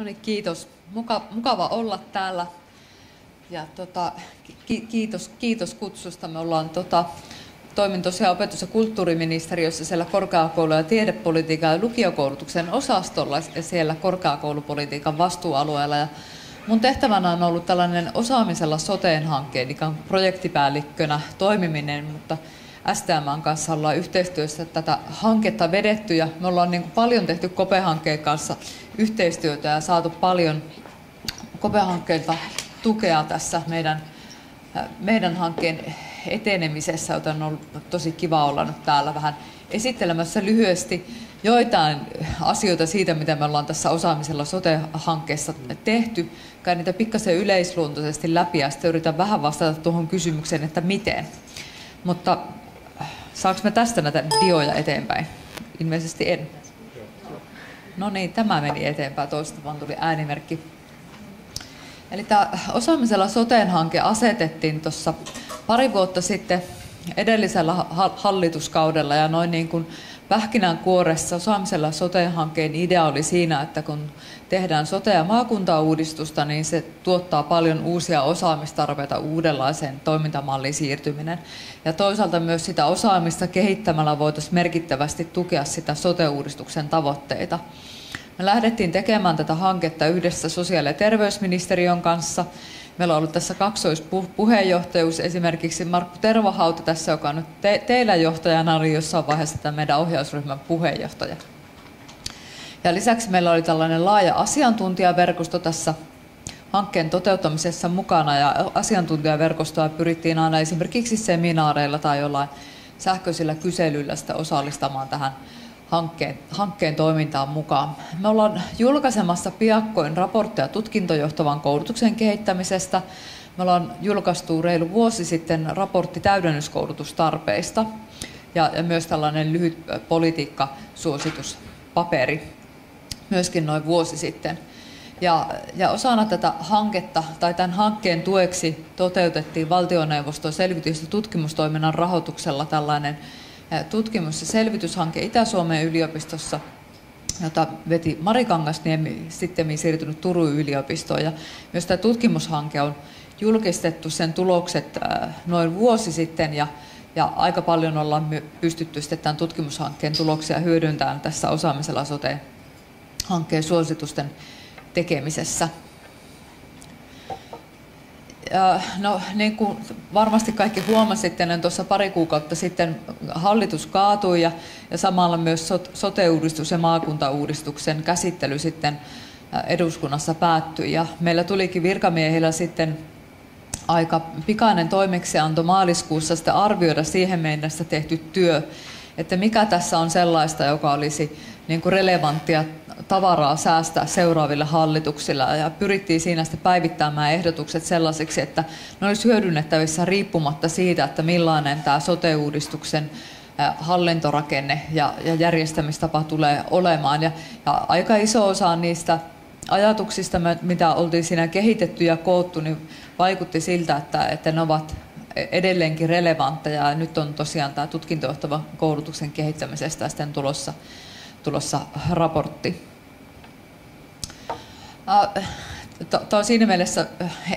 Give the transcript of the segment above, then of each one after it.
No niin, kiitos. Muka, mukava olla täällä. Ja tota, ki, kiitos, kiitos kutsusta. Me ollaan tota, toimin tosiaan opetus- ja kulttuuriministeriössä siellä korkeakoulu- ja tiedepolitiikan ja lukiokoulutuksen osastolla siellä korkeakoulupolitiikan vastuualueella. Ja mun tehtävänä on ollut tällainen osaamisella soteen hankkeen ikään projektipäällikkönä toimiminen, mutta STMn kanssa ollaan yhteistyössä tätä hanketta vedetty ja me ollaan niin paljon tehty Kope-hankkeen kanssa yhteistyötä ja saatu paljon Kope-hankkeilta tukea tässä meidän, meidän hankkeen etenemisessä, joten on ollut tosi kiva olla nyt täällä vähän esittelemässä lyhyesti joitain asioita siitä, mitä me ollaan tässä osaamisella sote-hankkeessa tehty. Käyn niitä pikkasen yleisluontoisesti läpi ja sitten yritän vähän vastata tuohon kysymykseen, että miten. Mutta saanko me tästä näitä dioja eteenpäin? Ilmeisesti en. No niin, tämä meni eteenpäin. Toista vaan tuli äänimerkki. Eli tämä osaamisella soteen hanke asetettiin tuossa pari vuotta sitten edellisellä hallituskaudella ja noin niin kuin pähkinänkuoressa osaamisella sote-hankkeen idea oli siinä, että kun tehdään sote- ja maakuntauudistusta, niin se tuottaa paljon uusia osaamistarpeita uudenlaiseen toimintamalliin siirtyminen. Ja toisaalta myös sitä osaamista kehittämällä voitaisiin merkittävästi tukea sitä sote-uudistuksen tavoitteita. Me lähdettiin tekemään tätä hanketta yhdessä sosiaali- ja terveysministeriön kanssa. Meillä on ollut tässä kaksoispuheenjohtajuus, esimerkiksi Markku Tervahauta tässä, joka on nyt te- teillä johtajana, oli jossain vaiheessa tämän meidän ohjausryhmän puheenjohtaja. Ja lisäksi meillä oli tällainen laaja asiantuntijaverkosto tässä hankkeen toteuttamisessa mukana ja asiantuntijaverkostoa pyrittiin aina esimerkiksi seminaareilla tai jollain sähköisillä kyselyillä sitä osallistamaan tähän hankkeen, hankkeen toimintaan mukaan. Me ollaan julkaisemassa piakkoin raportteja tutkintojohtavan koulutuksen kehittämisestä. Me ollaan julkaistu reilu vuosi sitten raportti täydennyskoulutustarpeista ja, ja myös tällainen lyhyt politiikkasuosituspaperi myöskin noin vuosi sitten. Ja, ja osana tätä hanketta tai tämän hankkeen tueksi toteutettiin valtioneuvoston selvitys- ja tutkimustoiminnan rahoituksella tällainen tutkimus- ja selvityshanke Itä-Suomen yliopistossa, jota veti Mari Kangasniemi, sitten siirtynyt Turun yliopistoon. Ja myös tämä tutkimushanke on julkistettu sen tulokset noin vuosi sitten ja, ja aika paljon ollaan pystytty sitten tämän tutkimushankkeen tuloksia hyödyntämään tässä osaamisella sote-hankkeen suositusten tekemisessä. No niin kuin varmasti kaikki huomasitte, niin tuossa pari kuukautta sitten hallitus kaatui ja, ja samalla myös sote-uudistus ja maakuntauudistuksen käsittely sitten eduskunnassa päättyi. Ja meillä tulikin virkamiehillä sitten aika pikainen toimeksianto maaliskuussa sitten arvioida siihen mennessä tehty työ, että mikä tässä on sellaista, joka olisi niin kuin relevanttia tavaraa säästää seuraaville hallituksille ja pyrittiin siinä sitten päivittämään ehdotukset sellaisiksi, että ne olisi hyödynnettävissä riippumatta siitä, että millainen tämä sote-uudistuksen hallintorakenne ja, ja järjestämistapa tulee olemaan. Ja, ja aika iso osa niistä ajatuksista, mitä oltiin siinä kehitetty ja koottu, niin vaikutti siltä, että, että ne ovat edelleenkin relevantteja. Ja nyt on tosiaan tämä tutkintojohtava koulutuksen kehittämisestä sitten tulossa, tulossa raportti. Tämä on siinä mielessä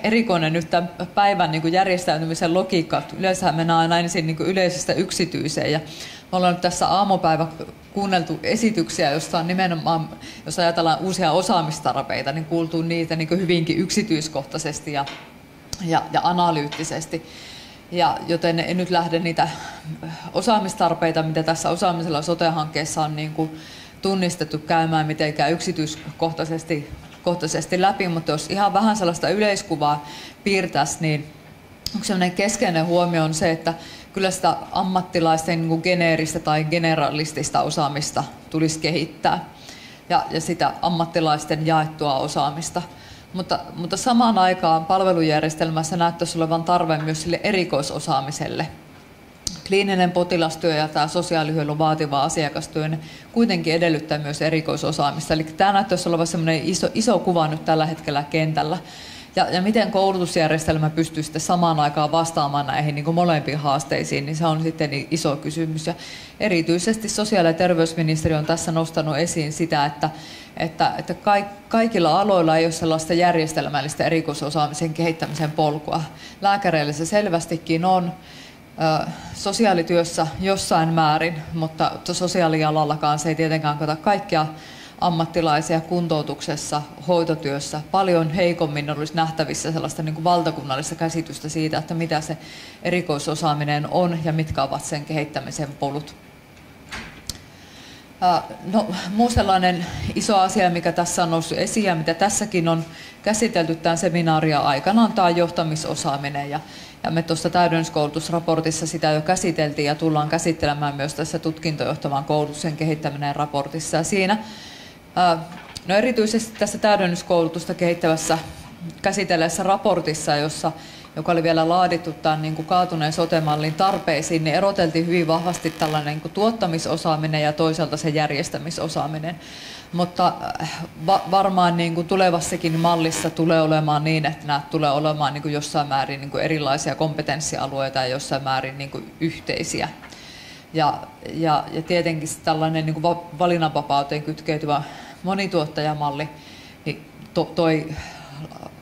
erikoinen nyt tämän päivän niin kuin järjestäytymisen logiikka. Yleensä mennään aina ensin niin yleisestä yksityiseen. Ja me ollaan nyt tässä aamupäivä kuunneltu esityksiä, joista on nimenomaan, jos ajatellaan uusia osaamistarpeita, niin kuultuu niitä niin hyvinkin yksityiskohtaisesti ja, ja, ja analyyttisesti. Ja joten en nyt lähde niitä osaamistarpeita, mitä tässä osaamisella sote-hankkeessa on niin kuin tunnistettu käymään mitenkään yksityiskohtaisesti kohtaisesti läpi, mutta jos ihan vähän sellaista yleiskuvaa piirtäisi, niin onko sellainen keskeinen huomio on se, että kyllä sitä ammattilaisten niin geneeristä tai generalistista osaamista tulisi kehittää ja, ja sitä ammattilaisten jaettua osaamista. Mutta, mutta samaan aikaan palvelujärjestelmässä näyttäisi olevan tarve myös sille erikoisosaamiselle – kliininen potilastyö ja tämä sosiaalihuollon vaativa asiakastyö ne kuitenkin edellyttää myös erikoisosaamista. Eli tämä näyttäisi olevan sellainen iso, iso kuva nyt tällä hetkellä kentällä. ja, ja miten koulutusjärjestelmä pystyy sitten samaan aikaan vastaamaan näihin niin kuin molempiin haasteisiin, niin se on sitten iso kysymys. Ja erityisesti sosiaali- ja terveysministeriö on tässä nostanut esiin sitä, että, että, että kaikilla aloilla ei ole sellaista järjestelmällistä erikoisosaamisen kehittämisen polkua. Lääkäreillä se selvästikin on, sosiaalityössä jossain määrin, mutta sosiaalialallakaan se ei tietenkään kata kaikkia ammattilaisia kuntoutuksessa, hoitotyössä. Paljon heikommin olisi nähtävissä sellaista niin kuin valtakunnallista käsitystä siitä, että mitä se erikoisosaaminen on ja mitkä ovat sen kehittämisen polut. No, muu sellainen iso asia, mikä tässä on noussut esiin ja mitä tässäkin on käsitelty tämän seminaaria aikana, on tämä johtamisosaaminen. Ja, ja me tuossa täydennyskoulutusraportissa sitä jo käsiteltiin ja tullaan käsittelemään myös tässä tutkintojohtavan koulutuksen kehittäminen raportissa. Ja siinä No erityisesti tässä täydennyskoulutusta kehittävässä käsitelleessä raportissa, jossa, joka oli vielä laadittu tämän niin kuin kaatuneen sotemallin tarpeisiin, niin eroteltiin hyvin vahvasti tällainen niin kuin tuottamisosaaminen ja toisaalta se järjestämisosaaminen. Mutta va- varmaan niin kuin tulevassakin mallissa tulee olemaan niin, että nämä tulee olemaan niin kuin jossain määrin niin kuin erilaisia kompetenssialueita ja jossain määrin niin kuin yhteisiä. Ja, ja, ja tietenkin tällainen niin kuin valinnanvapauteen kytkeytyvä monituottajamalli niin to, toi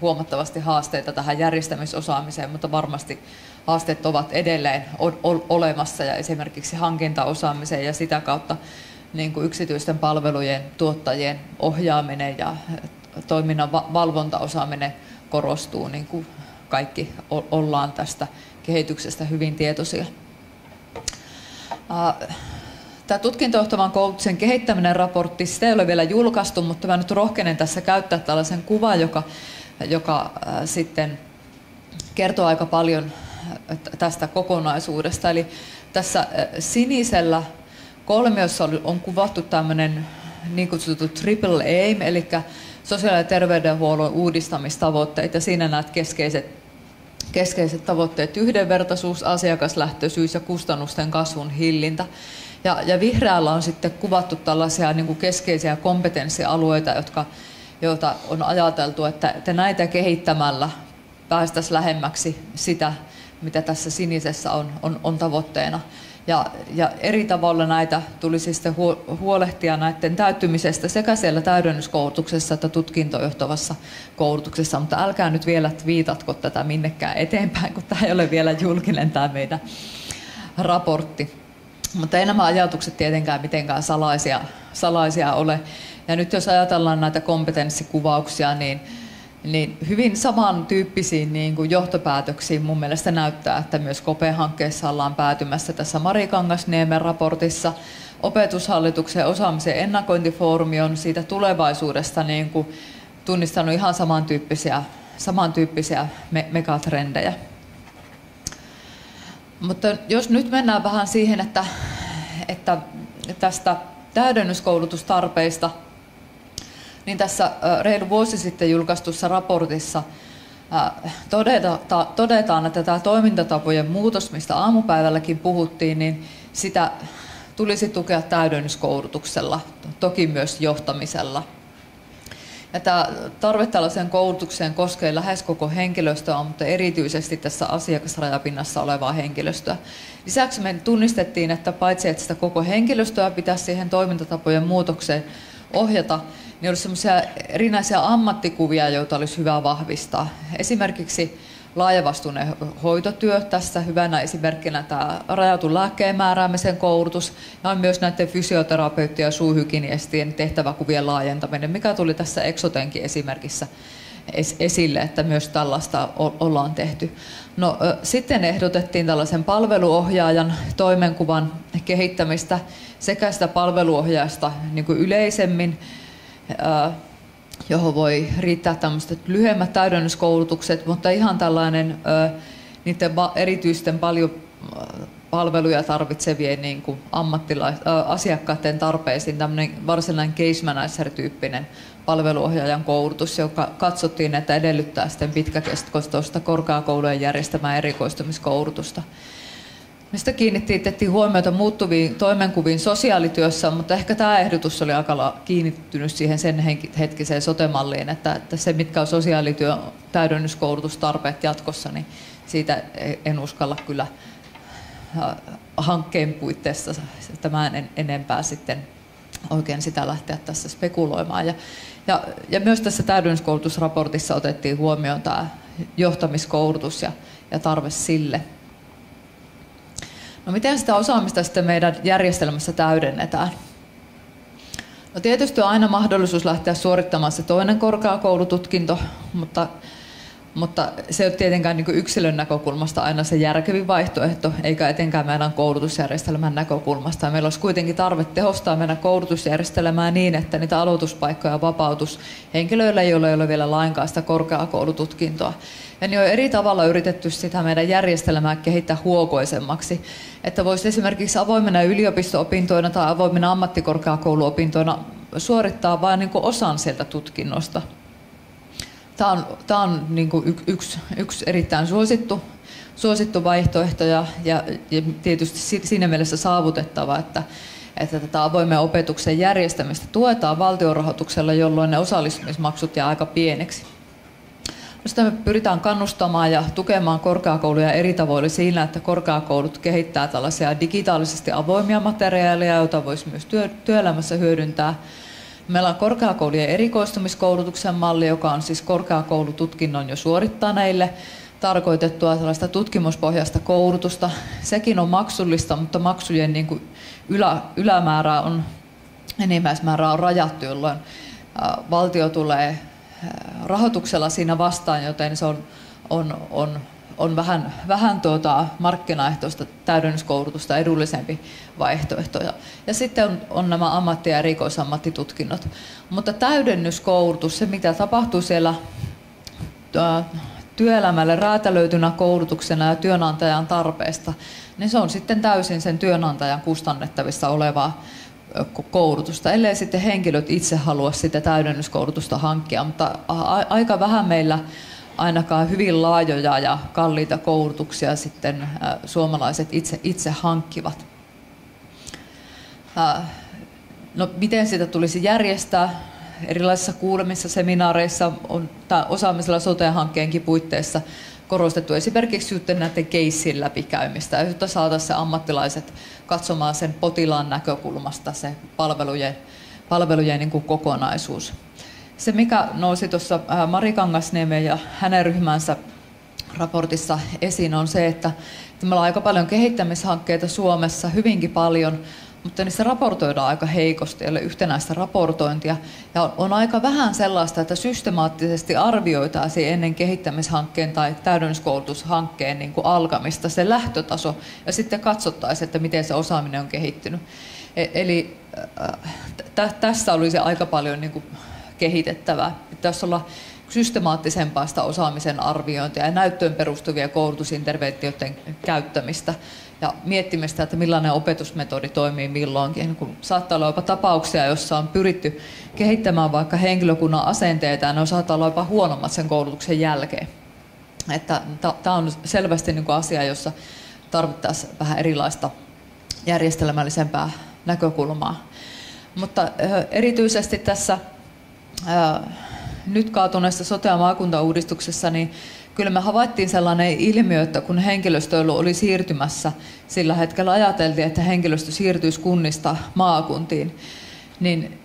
huomattavasti haasteita tähän järjestämisosaamiseen, mutta varmasti haasteet ovat edelleen olemassa ja esimerkiksi hankintaosaamiseen ja sitä kautta niin kuin yksityisten palvelujen tuottajien ohjaaminen ja toiminnan valvontaosaaminen korostuu, niin kuin kaikki ollaan tästä kehityksestä hyvin tietoisia. Tämä tutkintojohtavan koulutuksen kehittäminen raportti, sitä ei ole vielä julkaistu, mutta mä nyt rohkenen tässä käyttää tällaisen kuvan, joka, joka äh, sitten kertoo aika paljon äh, tästä kokonaisuudesta. Eli tässä äh, sinisellä kolmiossa on kuvattu tämmöinen niin kutsuttu triple aim, eli sosiaali- ja terveydenhuollon uudistamistavoitteet, ja siinä näet keskeiset, keskeiset tavoitteet, yhdenvertaisuus, asiakaslähtöisyys ja kustannusten kasvun hillintä. Ja, ja vihreällä on sitten kuvattu tällaisia niin kuin keskeisiä kompetenssialueita, jotka, joita on ajateltu, että, että näitä kehittämällä päästäisiin lähemmäksi sitä, mitä tässä sinisessä on, on, on tavoitteena. Ja, ja eri tavalla näitä tulisi sitten huolehtia näiden täyttymisestä sekä siellä täydennyskoulutuksessa että tutkintojohtavassa koulutuksessa, mutta älkää nyt vielä viitatko tätä minnekään eteenpäin, kun tämä ei ole vielä julkinen tämä meidän raportti. Mutta ei nämä ajatukset tietenkään mitenkään salaisia, salaisia ole. Ja nyt jos ajatellaan näitä kompetenssikuvauksia, niin, niin hyvin samantyyppisiin niin kuin johtopäätöksiin mun mielestä näyttää, että myös KOPE-hankkeessa ollaan päätymässä tässä Mari Kangasniemen raportissa. Opetushallituksen osaamisen ennakointifoorumi on siitä tulevaisuudesta niin kuin tunnistanut ihan samantyyppisiä, samantyyppisiä me- megatrendejä. Mutta jos nyt mennään vähän siihen, että, että tästä täydennyskoulutustarpeista, niin tässä reilu vuosi sitten julkaistussa raportissa todetaan, että tämä toimintatapojen muutos, mistä aamupäivälläkin puhuttiin, niin sitä tulisi tukea täydennyskoulutuksella, toki myös johtamisella. Ja tämä tarve tällaiseen koulutukseen koskee lähes koko henkilöstöä, mutta erityisesti tässä asiakasrajapinnassa olevaa henkilöstöä. Lisäksi me tunnistettiin, että paitsi että sitä koko henkilöstöä pitäisi siihen toimintatapojen muutokseen ohjata, niin olisi sellaisia erinäisiä ammattikuvia, joita olisi hyvä vahvistaa. Esimerkiksi laajavastuinen hoitotyö. Tässä hyvänä esimerkkinä tämä rajatun lääkkeen määräämisen koulutus ja on myös näiden fysioterapeuttien ja suuhygienistien tehtäväkuvien laajentaminen, mikä tuli tässä Exotenkin esimerkissä esille, että myös tällaista ollaan tehty. No, sitten ehdotettiin tällaisen palveluohjaajan toimenkuvan kehittämistä sekä sitä palveluohjaajasta niin yleisemmin johon voi riittää tämmöiset lyhyemmät täydennyskoulutukset, mutta ihan tällainen niiden erityisten paljon palveluja tarvitsevien niin kuin ammattilais- asiakkaiden tarpeisiin tämmöinen varsinainen case manager-tyyppinen palveluohjaajan koulutus, joka katsottiin, että edellyttää sitten pitkäkestoista korkeakoulujen järjestämää erikoistumiskoulutusta. Mistä kiinnitettiin huomiota muuttuviin toimenkuviin sosiaalityössä, mutta ehkä tämä ehdotus oli aika kiinnittynyt siihen sen hetkiseen sotemalliin, että, että se mitkä on sosiaalityön täydennyskoulutustarpeet jatkossa, niin siitä en uskalla kyllä hankkeen puitteissa tämän en, enempää sitten oikein sitä lähteä tässä spekuloimaan. Ja, ja, ja myös tässä täydennyskoulutusraportissa otettiin huomioon tämä johtamiskoulutus ja, ja tarve sille. No miten sitä osaamista sitten meidän järjestelmässä täydennetään? No tietysti on aina mahdollisuus lähteä suorittamaan se toinen korkeakoulututkinto, mutta mutta se ole tietenkään niin yksilön näkökulmasta aina se järkevin vaihtoehto, eikä etenkään meidän koulutusjärjestelmän näkökulmasta. Meillä olisi kuitenkin tarve tehostaa meidän koulutusjärjestelmää niin, että niitä aloituspaikkoja vapautus henkilöille, joilla ei ole vielä lainkaan sitä korkeakoulututkintoa. Ja niin on eri tavalla yritetty sitä meidän järjestelmää kehittää huokoisemmaksi. Että voisi esimerkiksi avoimena yliopisto-opintoina tai avoimena ammattikorkeakouluopintoina suorittaa vain niin osan sieltä tutkinnosta. Tämä on, tämä on niin kuin yksi, yksi erittäin suosittu, suosittu vaihtoehto ja, ja, ja tietysti siinä mielessä saavutettava, että, että tätä avoimen opetuksen järjestämistä tuetaan valtionrahoituksella, jolloin ne osallistumismaksut jää aika pieneksi. Sitä me pyritään kannustamaan ja tukemaan korkeakouluja eri tavoilla siinä, että korkeakoulut kehittää tällaisia digitaalisesti avoimia materiaaleja, joita voisi myös työ, työelämässä hyödyntää Meillä on korkeakoulujen erikoistumiskoulutuksen malli, joka on siis korkeakoulututkinnon jo suorittaneille tarkoitettua tällaista tutkimuspohjaista koulutusta. Sekin on maksullista, mutta maksujen niin kuin ylä, ylämäärää on, enimmäismäärää on rajattu, jolloin valtio tulee rahoituksella siinä vastaan, joten se on, on, on on vähän, vähän tuota markkinaehtoista täydennyskoulutusta edullisempi vaihtoehto. Ja sitten on, on nämä ammatti- ja erikoisammattitutkinnot. Mutta täydennyskoulutus, se mitä tapahtuu siellä työelämälle räätälöitynä koulutuksena ja työnantajan tarpeesta, niin se on sitten täysin sen työnantajan kustannettavissa olevaa koulutusta, ellei sitten henkilöt itse halua sitä täydennyskoulutusta hankkia, mutta aika vähän meillä ainakaan hyvin laajoja ja kalliita koulutuksia sitten suomalaiset itse, itse hankkivat. No, miten sitä tulisi järjestää? Erilaisissa kuulemissa, seminaareissa on osaamisella sote-hankkeenkin puitteissa korostettu esimerkiksi sitten näiden keissin läpikäymistä, jotta saataisiin ammattilaiset katsomaan sen potilaan näkökulmasta se palvelujen, palvelujen niin kuin kokonaisuus. Se, mikä nousi tuossa äh, Mari Kangasniemen ja hänen ryhmänsä raportissa esiin, on se, että meillä on aika paljon kehittämishankkeita Suomessa, hyvinkin paljon, mutta niissä raportoidaan aika heikosti, ei ole yhtenäistä raportointia. Ja on aika vähän sellaista, että systemaattisesti arvioitaisiin ennen kehittämishankkeen tai täydennyskoulutushankkeen niin kuin alkamista se lähtötaso, ja sitten katsottaisiin, että miten se osaaminen on kehittynyt. E- eli äh, tässä olisi aika paljon niin kuin kehitettävää. Pitäisi olla systemaattisempaa sitä osaamisen arviointia ja näyttöön perustuvia koulutusinterventioiden käyttämistä ja miettimistä, että millainen opetusmetodi toimii milloinkin. Kun saattaa olla jopa tapauksia, joissa on pyritty kehittämään vaikka henkilökunnan asenteita ja ne saattaa olla jopa huonommat sen koulutuksen jälkeen. Tämä on selvästi niin kuin asia, jossa tarvittaisiin vähän erilaista järjestelmällisempää näkökulmaa. Mutta erityisesti tässä nyt kaatuneessa sote- ja maakuntauudistuksessa, niin kyllä me havaittiin sellainen ilmiö, että kun henkilöstöily oli siirtymässä, sillä hetkellä ajateltiin, että henkilöstö siirtyisi kunnista maakuntiin, niin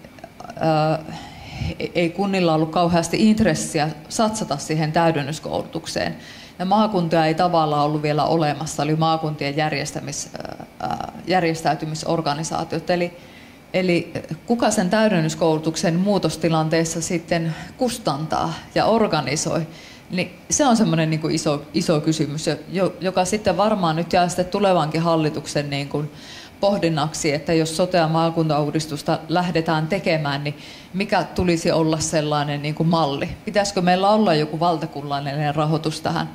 ei kunnilla ollut kauheasti intressiä satsata siihen täydennyskoulutukseen. Ja maakuntia ei tavallaan ollut vielä olemassa, eli maakuntien järjestämis, järjestäytymisorganisaatiot. Eli Eli kuka sen täydennyskoulutuksen muutostilanteessa sitten kustantaa ja organisoi, niin se on semmoinen niin iso, iso kysymys, joka sitten varmaan nyt jää sitten tulevankin hallituksen niin kuin pohdinnaksi, että jos sote- ja maakuntauudistusta lähdetään tekemään, niin mikä tulisi olla sellainen niin kuin malli? Pitäisikö meillä olla joku valtakunnallinen rahoitus tähän?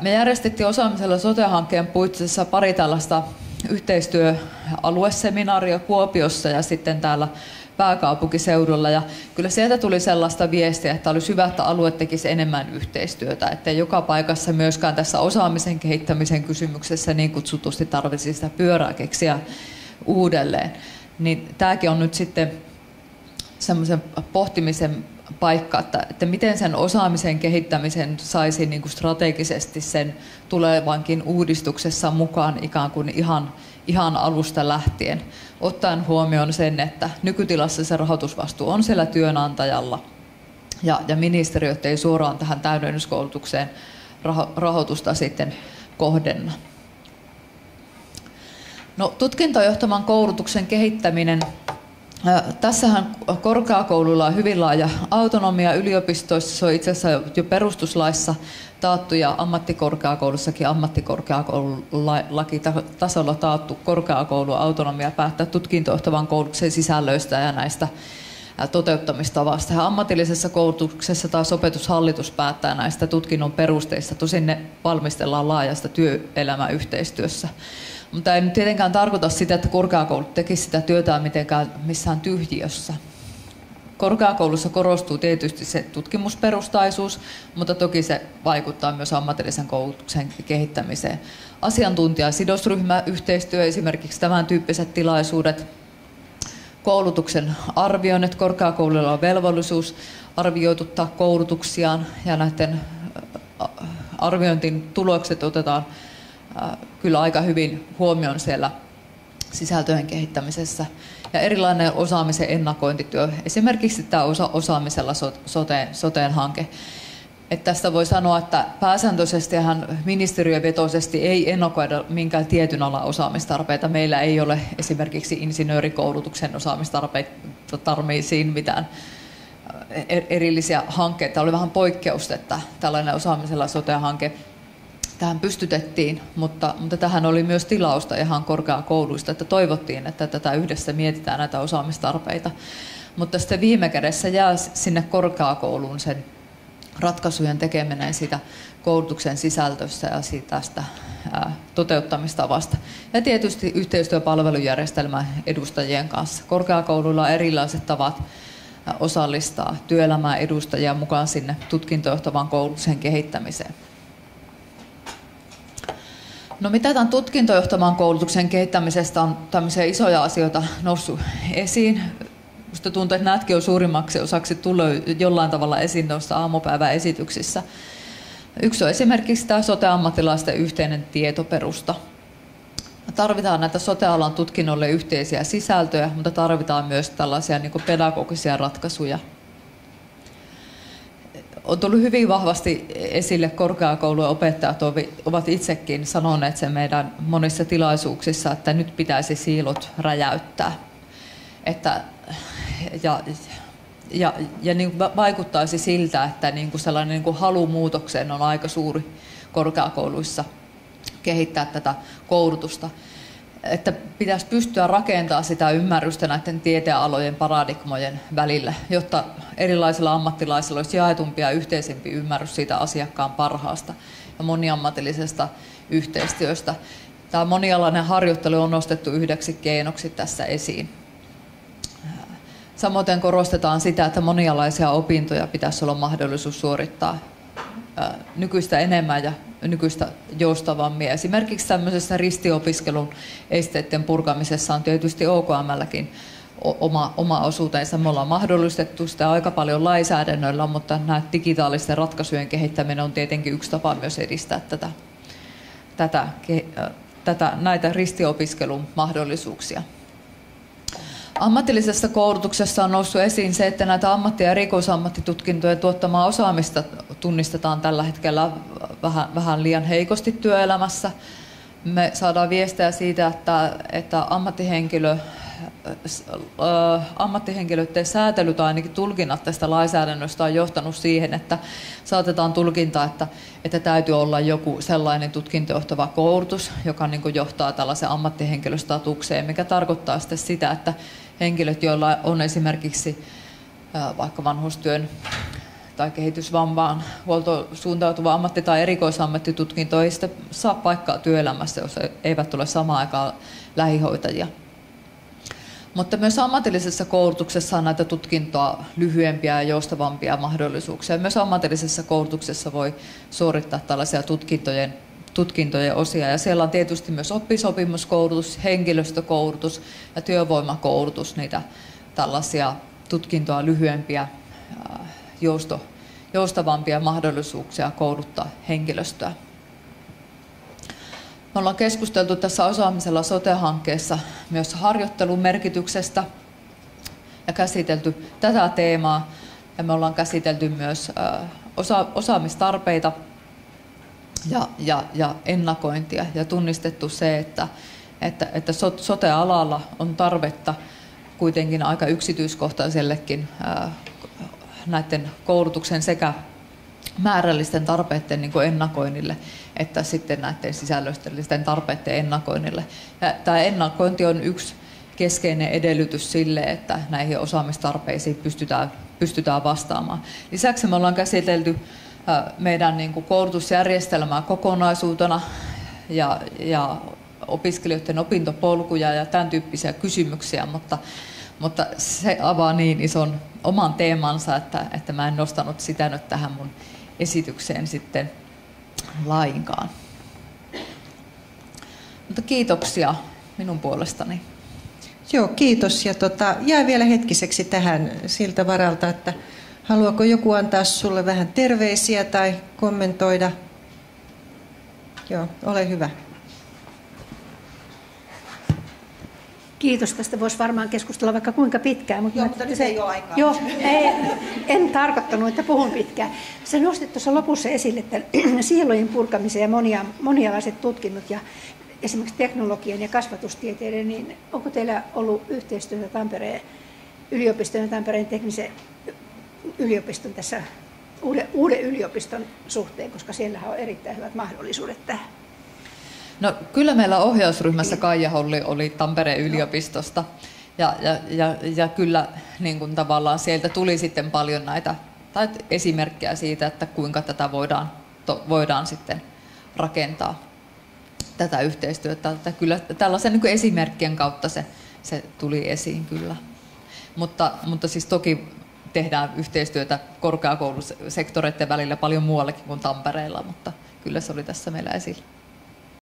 Me järjestettiin osaamisella sote-hankkeen puitteissa pari tällaista yhteistyöalueseminaaria Kuopiossa ja sitten täällä pääkaupunkiseudulla. Ja kyllä sieltä tuli sellaista viestiä, että olisi hyvä, että alue tekisi enemmän yhteistyötä, että joka paikassa myöskään tässä osaamisen kehittämisen kysymyksessä niin kutsutusti tarvitsisi sitä pyörää keksiä uudelleen. Niin tämäkin on nyt sitten semmoisen pohtimisen paikka, että, että miten sen osaamisen kehittämisen saisi niin kuin strategisesti sen tulevankin uudistuksessa mukaan ikään kuin ihan, ihan alusta lähtien, ottaen huomioon sen, että nykytilassa se rahoitusvastuu on siellä työnantajalla ja, ja ministeriöt ei suoraan tähän täydennyskoulutukseen raho, rahoitusta sitten kohdenna. No, tutkintojohtaman koulutuksen kehittäminen Tässähän korkeakouluilla on hyvin laaja autonomia. Yliopistoissa se on itse asiassa jo perustuslaissa taattu ja ammattikorkeakoulussakin ammattikorkeakoululaki-tasolla taattu korkeakoulu autonomia päättää tutkintohtavan koulutuksen sisällöistä ja näistä toteuttamistavasta. Ja ammatillisessa koulutuksessa taas opetushallitus päättää näistä tutkinnon perusteista. Tosin ne valmistellaan laajasta työelämäyhteistyössä. Mutta nyt tietenkään tarkoita sitä, että korkeakoulut tekisivät sitä työtä mitenkään missään tyhjiössä. Korkeakoulussa korostuu tietysti se tutkimusperustaisuus, mutta toki se vaikuttaa myös ammatillisen koulutuksen kehittämiseen. Asiantuntija- ja sidosryhmäyhteistyö, esimerkiksi tämän tyyppiset tilaisuudet, koulutuksen arvioinnit, korkeakouluilla on velvollisuus arvioituttaa koulutuksiaan ja näiden arviointin tulokset otetaan kyllä aika hyvin huomioon siellä sisältöjen kehittämisessä. Ja erilainen osaamisen ennakointityö, esimerkiksi tämä osa osaamisella soteen, soteen hanke. Että tästä voi sanoa, että pääsääntöisesti ministeriövetoisesti ei ennakoida minkään tietyn alan osaamistarpeita. Meillä ei ole esimerkiksi insinöörikoulutuksen osaamistarpeisiin mitään er-, erillisiä hankkeita. Oli vähän poikkeus, että tällainen osaamisella sote-hanke tähän pystytettiin, mutta, mutta tähän oli myös tilausta ihan korkeakouluista, että toivottiin, että tätä yhdessä mietitään näitä osaamistarpeita. Mutta sitten viime kädessä jää sinne korkeakouluun sen ratkaisujen tekeminen siitä koulutuksen sisältössä ja siitä tästä ää, toteuttamistavasta. Ja tietysti yhteistyöpalvelujärjestelmän edustajien kanssa. Korkeakouluilla on erilaiset tavat osallistaa työelämää edustajia mukaan sinne tutkintojohtavan koulutuksen kehittämiseen. No mitä tämän tutkintojohtaman koulutuksen kehittämisestä on tämmöisiä isoja asioita noussut esiin. Minusta tuntuu, että nämäkin on suurimmaksi osaksi tullut jollain tavalla esiin noissa aamupäivän esityksissä. Yksi on esimerkiksi tämä sote-ammattilaisten yhteinen tietoperusta. Tarvitaan näitä sote-alan tutkinnolle yhteisiä sisältöjä, mutta tarvitaan myös tällaisia niin pedagogisia ratkaisuja on tullut hyvin vahvasti esille korkeakoulujen opettajat ovat itsekin sanoneet sen meidän monissa tilaisuuksissa, että nyt pitäisi siilot räjäyttää. Että, ja, ja, ja niin vaikuttaisi siltä, että niin kuin sellainen niin kuin halu muutokseen on aika suuri korkeakouluissa kehittää tätä koulutusta että pitäisi pystyä rakentamaan sitä ymmärrystä näiden tieteenalojen paradigmojen välillä, jotta erilaisilla ammattilaisilla olisi jaetumpi ja yhteisempi ymmärrys siitä asiakkaan parhaasta ja moniammatillisesta yhteistyöstä. Tämä monialainen harjoittelu on nostettu yhdeksi keinoksi tässä esiin. Samoin korostetaan sitä, että monialaisia opintoja pitäisi olla mahdollisuus suorittaa nykyistä enemmän ja nykyistä joustavammin. Esimerkiksi tämmöisessä ristiopiskelun esteiden purkamisessa on tietysti OKMlläkin oma, oma osuutensa. Me ollaan mahdollistettu sitä aika paljon lainsäädännöllä, mutta nämä digitaalisten ratkaisujen kehittäminen on tietenkin yksi tapa myös edistää tätä, tätä, tätä, näitä ristiopiskelun mahdollisuuksia. Ammatillisessa koulutuksessa on noussut esiin se, että näitä ammatti- ja erikoisammattitutkintojen tuottamaa osaamista tunnistetaan tällä hetkellä vähän, vähän liian heikosti työelämässä. Me saadaan viestejä siitä, että, että ammattihenkilö ammattihenkilöiden säätely tai ainakin tulkinnat tästä lainsäädännöstä on johtanut siihen, että saatetaan tulkinta, että, että täytyy olla joku sellainen tutkintojohtava koulutus, joka niin johtaa tällaisen ammattihenkilöstatukseen, mikä tarkoittaa sitten sitä, että henkilöt, joilla on esimerkiksi vaikka vanhustyön tai kehitysvammaan huolto suuntautuva ammatti- tai erikoisammattitutkinto ei sitten saa paikkaa työelämässä, jos eivät ole samaan aikaan lähihoitajia. Mutta myös ammatillisessa koulutuksessa on näitä tutkintoa lyhyempiä ja joustavampia mahdollisuuksia. Myös ammatillisessa koulutuksessa voi suorittaa tällaisia tutkintojen, tutkintojen osia. Ja siellä on tietysti myös oppisopimuskoulutus, henkilöstökoulutus ja työvoimakoulutus, niitä tällaisia tutkintoa lyhyempiä, jousto, joustavampia mahdollisuuksia kouluttaa henkilöstöä. Me ollaan keskusteltu tässä osaamisella sote-hankkeessa myös harjoittelun merkityksestä ja käsitelty tätä teemaa. Ja me ollaan käsitelty myös osa, osaamistarpeita ja, ja, ja ennakointia ja tunnistettu se, että, että, että sote-alalla on tarvetta kuitenkin aika yksityiskohtaisellekin näiden koulutuksen sekä määrällisten tarpeiden niin ennakoinnille, että sitten näiden sisällöllisten tarpeiden ennakoinnille. Ja tämä ennakointi on yksi keskeinen edellytys sille, että näihin osaamistarpeisiin pystytään, pystytään vastaamaan. Lisäksi me ollaan käsitelty meidän niin kuin koulutusjärjestelmää kokonaisuutena ja, ja opiskelijoiden opintopolkuja ja tämän tyyppisiä kysymyksiä, mutta, mutta se avaa niin ison oman teemansa, että, että mä en nostanut sitä nyt tähän mun esitykseen sitten lainkaan. Mutta kiitoksia minun puolestani. Joo, kiitos. Ja tota, jää vielä hetkiseksi tähän siltä varalta, että haluaako joku antaa sulle vähän terveisiä tai kommentoida? Joo, ole hyvä. Kiitos. Tästä voisi varmaan keskustella vaikka kuinka pitkään. Mutta, Joo, mutta nyt se, ei ole aikaa. Joo, ei, en tarkoittanut, että puhun pitkään. Se nostit tuossa lopussa esille, että sielujen purkamisen ja monia, monialaiset tutkinnot ja esimerkiksi teknologian ja kasvatustieteiden, niin onko teillä ollut yhteistyötä Tampereen yliopiston ja Tampereen teknisen yliopiston tässä uuden, uuden yliopiston suhteen, koska siellä on erittäin hyvät mahdollisuudet tähän? No kyllä meillä ohjausryhmässä Kaija Holli oli Tampereen yliopistosta. Ja, ja, ja, ja kyllä niin kuin tavallaan sieltä tuli sitten paljon näitä tai esimerkkejä siitä, että kuinka tätä voidaan, to, voidaan sitten rakentaa tätä yhteistyötä. Että kyllä tällaisen niin esimerkkien kautta se, se tuli esiin kyllä. Mutta, mutta siis toki tehdään yhteistyötä korkeakoulusektoreiden välillä paljon muuallakin kuin Tampereella, mutta kyllä se oli tässä meillä esillä.